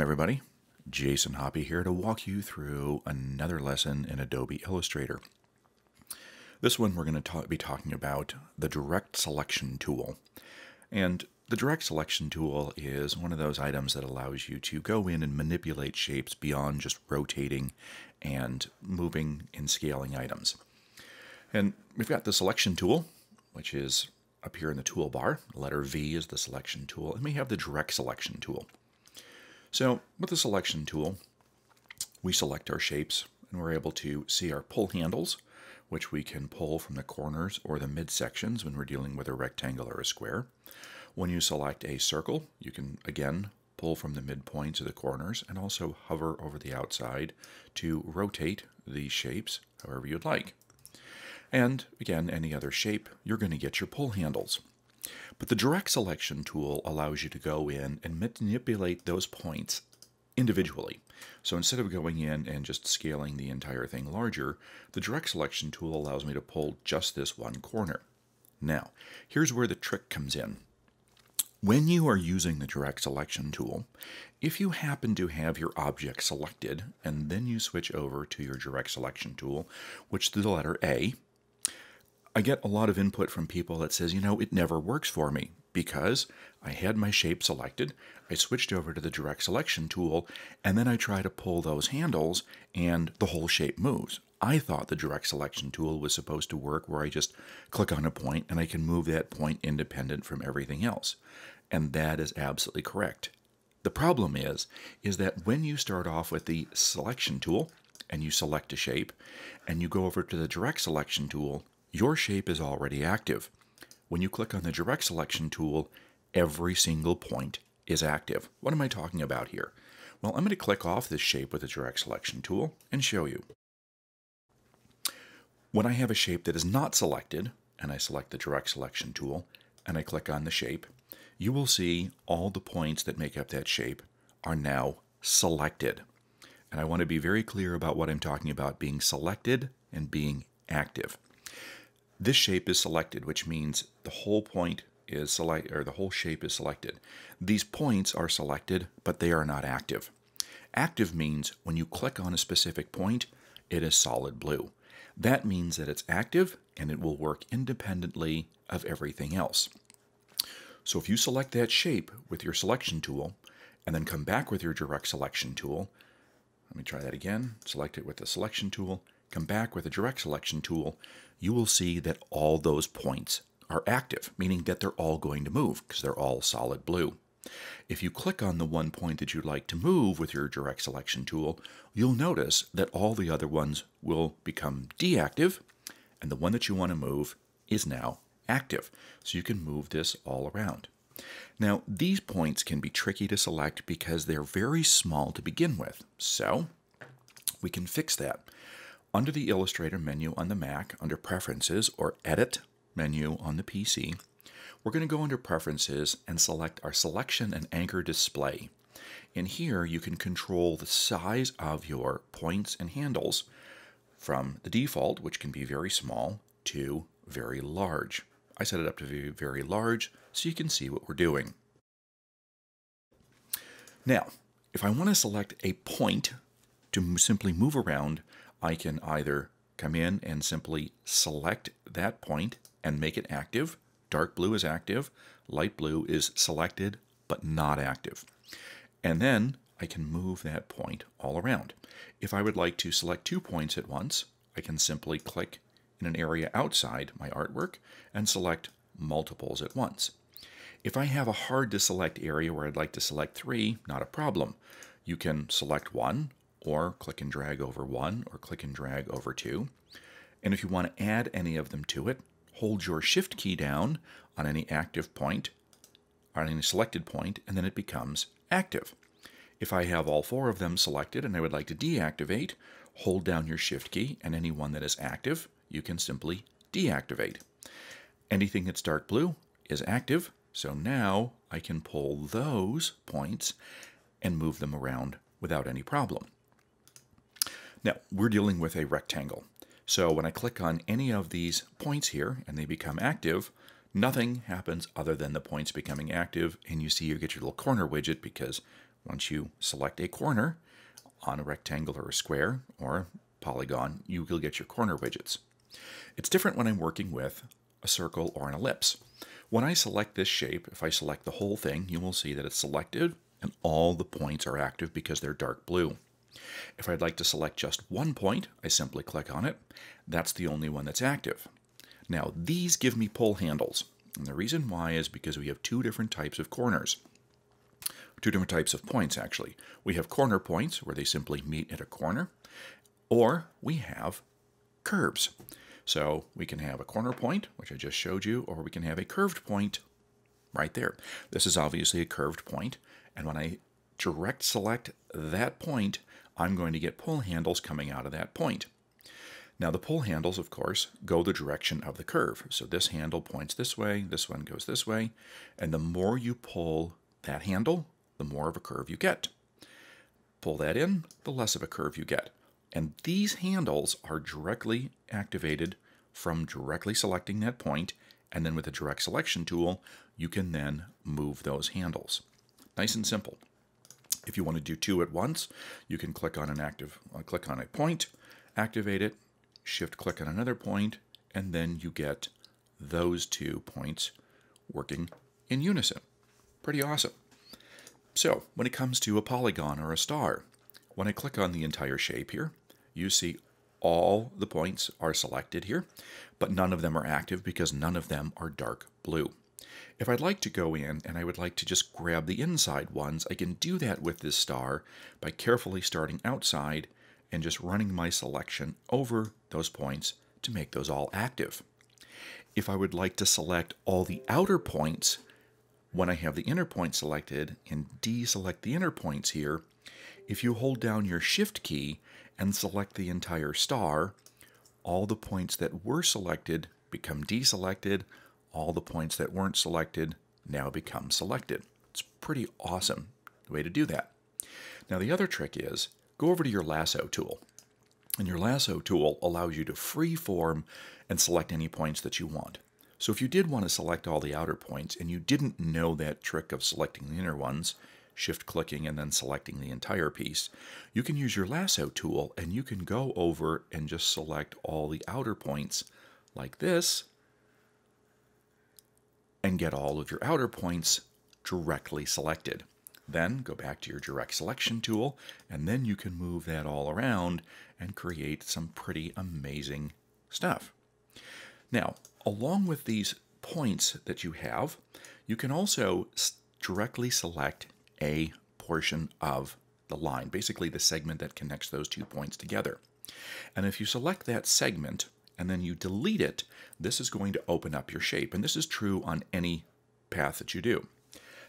everybody. Jason Hoppe here to walk you through another lesson in Adobe Illustrator. This one we're going to talk, be talking about the Direct Selection tool. And the Direct Selection tool is one of those items that allows you to go in and manipulate shapes beyond just rotating and moving and scaling items. And we've got the Selection tool, which is up here in the toolbar. Letter V is the Selection tool, and we have the Direct Selection tool. So with the selection tool, we select our shapes and we're able to see our pull handles, which we can pull from the corners or the midsections when we're dealing with a rectangle or a square. When you select a circle, you can again pull from the midpoints of the corners and also hover over the outside to rotate the shapes however you'd like. And again, any other shape, you're going to get your pull handles. But the direct selection tool allows you to go in and manipulate those points individually. So instead of going in and just scaling the entire thing larger, the direct selection tool allows me to pull just this one corner. Now, here's where the trick comes in. When you are using the direct selection tool, if you happen to have your object selected and then you switch over to your direct selection tool, which is the letter A, I get a lot of input from people that says, you know, it never works for me because I had my shape selected, I switched over to the direct selection tool, and then I try to pull those handles and the whole shape moves. I thought the direct selection tool was supposed to work where I just click on a point and I can move that point independent from everything else. And that is absolutely correct. The problem is is that when you start off with the selection tool and you select a shape and you go over to the direct selection tool, your shape is already active. When you click on the direct selection tool, every single point is active. What am I talking about here? Well, I'm going to click off this shape with the direct selection tool and show you. When I have a shape that is not selected, and I select the direct selection tool, and I click on the shape, you will see all the points that make up that shape are now selected. And I want to be very clear about what I'm talking about being selected and being active. This shape is selected, which means the whole point is select or the whole shape is selected. These points are selected, but they are not active. Active means when you click on a specific point, it is solid blue. That means that it's active and it will work independently of everything else. So if you select that shape with your selection tool and then come back with your direct selection tool, let me try that again, select it with the selection tool, come back with the direct selection tool, you will see that all those points are active, meaning that they're all going to move because they're all solid blue. If you click on the one point that you'd like to move with your direct selection tool, you'll notice that all the other ones will become deactive, and the one that you want to move is now active. So you can move this all around. Now, these points can be tricky to select because they're very small to begin with. So we can fix that. Under the Illustrator menu on the Mac, under Preferences or Edit menu on the PC, we're going to go under Preferences and select our Selection and Anchor Display. In here, you can control the size of your points and handles from the default, which can be very small, to very large. I set it up to be very large so you can see what we're doing. Now, if I want to select a point to simply move around, I can either come in and simply select that point and make it active. Dark blue is active, light blue is selected but not active. And then I can move that point all around. If I would like to select two points at once, I can simply click in an area outside my artwork and select multiples at once. If I have a hard to select area where I'd like to select three, not a problem. You can select one, or click and drag over one, or click and drag over two. And if you want to add any of them to it, hold your Shift key down on any active point, on any selected point, and then it becomes active. If I have all four of them selected and I would like to deactivate, hold down your Shift key, and any one that is active, you can simply deactivate. Anything that's dark blue is active, so now I can pull those points and move them around without any problem. Now, we're dealing with a rectangle. So when I click on any of these points here and they become active, nothing happens other than the points becoming active, and you see you get your little corner widget because once you select a corner on a rectangle or a square or polygon, you will get your corner widgets. It's different when I'm working with a circle or an ellipse. When I select this shape, if I select the whole thing, you will see that it's selected and all the points are active because they're dark blue. If I'd like to select just one point, I simply click on it. That's the only one that's active. Now, these give me pull handles. And the reason why is because we have two different types of corners. Two different types of points, actually. We have corner points, where they simply meet at a corner, or we have curves. So we can have a corner point, which I just showed you, or we can have a curved point right there. This is obviously a curved point, and when I direct select that point, I'm going to get pull handles coming out of that point. Now the pull handles, of course, go the direction of the curve. So this handle points this way, this one goes this way, and the more you pull that handle, the more of a curve you get. Pull that in, the less of a curve you get. And these handles are directly activated from directly selecting that point, and then with the direct selection tool, you can then move those handles. Nice and simple. If you want to do two at once, you can click on an active, uh, click on a point, activate it, shift click on another point, and then you get those two points working in unison. Pretty awesome. So, when it comes to a polygon or a star, when I click on the entire shape here, you see all the points are selected here, but none of them are active because none of them are dark blue. If I'd like to go in and I would like to just grab the inside ones, I can do that with this star by carefully starting outside and just running my selection over those points to make those all active. If I would like to select all the outer points, when I have the inner point selected and deselect the inner points here, if you hold down your shift key and select the entire star, all the points that were selected become deselected, all the points that weren't selected now become selected. It's pretty awesome way to do that. Now the other trick is go over to your lasso tool. And your lasso tool allows you to freeform and select any points that you want. So if you did want to select all the outer points and you didn't know that trick of selecting the inner ones, shift clicking and then selecting the entire piece, you can use your lasso tool and you can go over and just select all the outer points like this and get all of your outer points directly selected. Then go back to your direct selection tool, and then you can move that all around and create some pretty amazing stuff. Now, along with these points that you have, you can also directly select a portion of the line, basically the segment that connects those two points together. And if you select that segment and then you delete it, this is going to open up your shape. And this is true on any path that you do.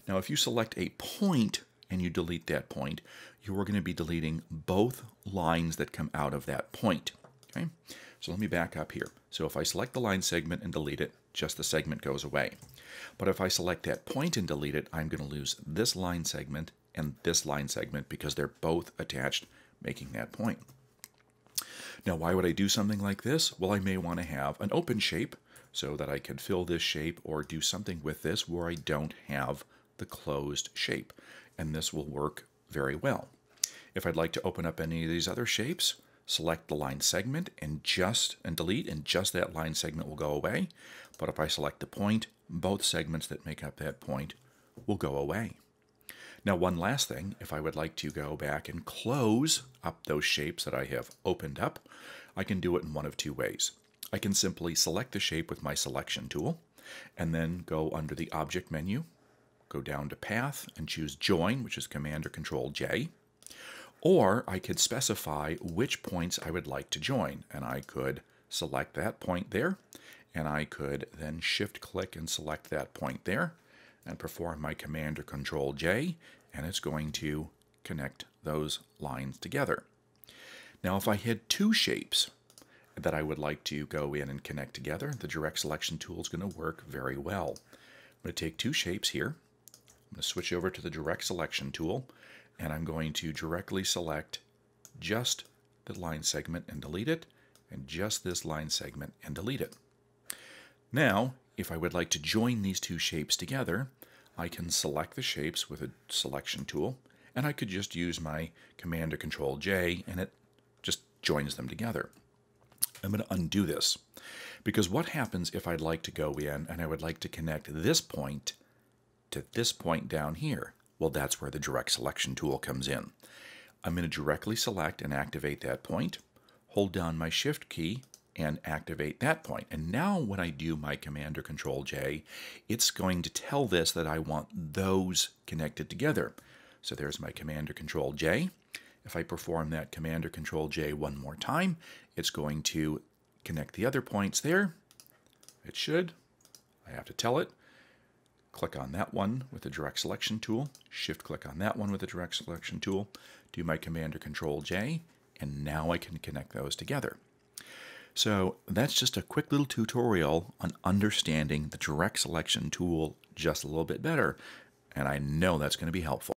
Now, if you select a point and you delete that point, you are going to be deleting both lines that come out of that point. Okay, so let me back up here. So if I select the line segment and delete it, just the segment goes away. But if I select that point and delete it, I'm going to lose this line segment and this line segment because they're both attached, making that point. Now, why would I do something like this? Well, I may want to have an open shape so that I can fill this shape or do something with this where I don't have the closed shape, and this will work very well. If I'd like to open up any of these other shapes, select the line segment and just and delete and just that line segment will go away. But if I select the point, both segments that make up that point will go away. Now one last thing, if I would like to go back and close up those shapes that I have opened up, I can do it in one of two ways. I can simply select the shape with my selection tool and then go under the object menu go down to Path and choose Join, which is Command or Control J. Or I could specify which points I would like to join, and I could select that point there, and I could then shift click and select that point there, and perform my Command or Control J, and it's going to connect those lines together. Now if I had two shapes that I would like to go in and connect together, the direct selection tool is going to work very well. I'm going to take two shapes here, I'm going to switch over to the direct selection tool and I'm going to directly select just the line segment and delete it and just this line segment and delete it. Now, if I would like to join these two shapes together, I can select the shapes with a selection tool and I could just use my Command or Control J and it just joins them together. I'm going to undo this because what happens if I'd like to go in and I would like to connect this point to this point down here? Well, that's where the direct selection tool comes in. I'm going to directly select and activate that point, hold down my shift key and activate that point. And now when I do my Command or Control J, it's going to tell this that I want those connected together. So there's my Command or Control J. If I perform that Command or Control J one more time, it's going to connect the other points there. It should. I have to tell it. Click on that one with the direct selection tool. Shift click on that one with the direct selection tool. Do my Command or Control J, and now I can connect those together. So that's just a quick little tutorial on understanding the direct selection tool just a little bit better, and I know that's going to be helpful.